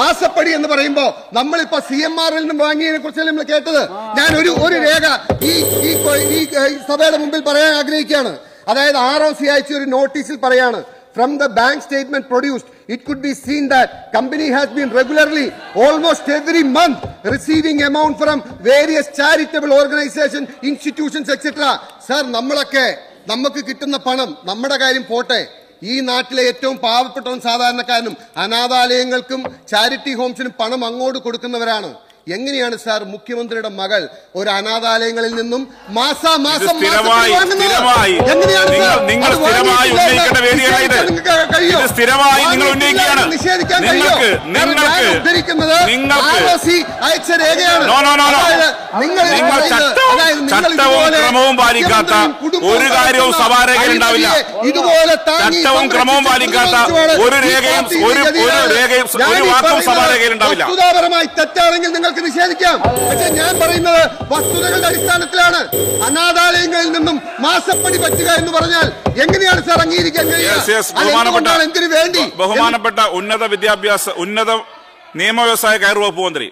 മാസപ്പടി എന്ന് പറയുമ്പോ നമ്മളിപ്പോ സി എം ആറിൽ നിന്നും വാങ്ങിയതിനെ കുറിച്ചല്ലേ നമ്മൾ കേട്ടത്? ഞാൻ ഒരു ഒരു രേഖ ഈ ഈ സഭയുടെ മുമ്പിൽ പറയാൻ ആഗ്രഹിക്കുകയാണ്. അതായത് ആർ ഒ സി അയച്ച ഒരു നോട്ടീസിൽ പറയാണ് from the bank statement produced it could be seen that company has been regularly almost every month receiving amount from various charitable organisation institutions etc sir നമ്മളൊക്കെ നമുക്ക് കിട്ടുന്ന പണം നമ്മുടെ കാര്യം പോട്ടെ. ഈ നാട്ടിലെ ഏറ്റവും പാവപ്പെട്ടവൻ സാധാരണക്കാരനും അനാഥാലയങ്ങൾക്കും ചാരിറ്റി ഹോംസിനും പണം അങ്ങോട്ട് കൊടുക്കുന്നവരാണ്. എങ്ങനെയാണ് സാർ മുഖ്യമന്ത്രിയുടെ മകൾ ഒരു അനാഥാലയങ്ങളിൽ നിന്നും മാസാ മാസം നിഷേധിക്കാൻ ഉദ്ധരിക്കുന്നത് അയച്ച രേഖയാണ്. നിങ്ങൾ ക്രമവും പാലിക്കാത്ത ഒരു കാര്യവും സഭാരേഖയിൽ ഉണ്ടാവില്ല. ചട്ടവും ക്രമവും പാലിക്കാത്ത ഒരു രേഖയും ഒരു- ഒരു രേഖയും ഒരു വാക്കും സഭാരേഖയിൽ ഉണ്ടാവില്ല. വസ്തുതാപരമായി തെറ്റാണെങ്കിൽ നിങ്ങൾക്ക് നിഷേധിക്കാം പക്ഷെ ഞാൻ പറയുന്നത് വസ്തുതകളുടെ അടിസ്ഥാനത്തിലാണ് അനാഥാലയങ്ങളിൽ നിന്നും മാസപ്പടി പറ്റുക എന്ന് പറഞ്ഞാൽ എങ്ങനെയാണ് സാർ അംഗീകരിക്കാൻ ബഹുമാനപ്പെട്ട ഉന്നത വിദ്യാഭ്യാസ ഉന്നത നിയമ വ്യവസായ കയർ വകുപ്പ് മന്ത്രി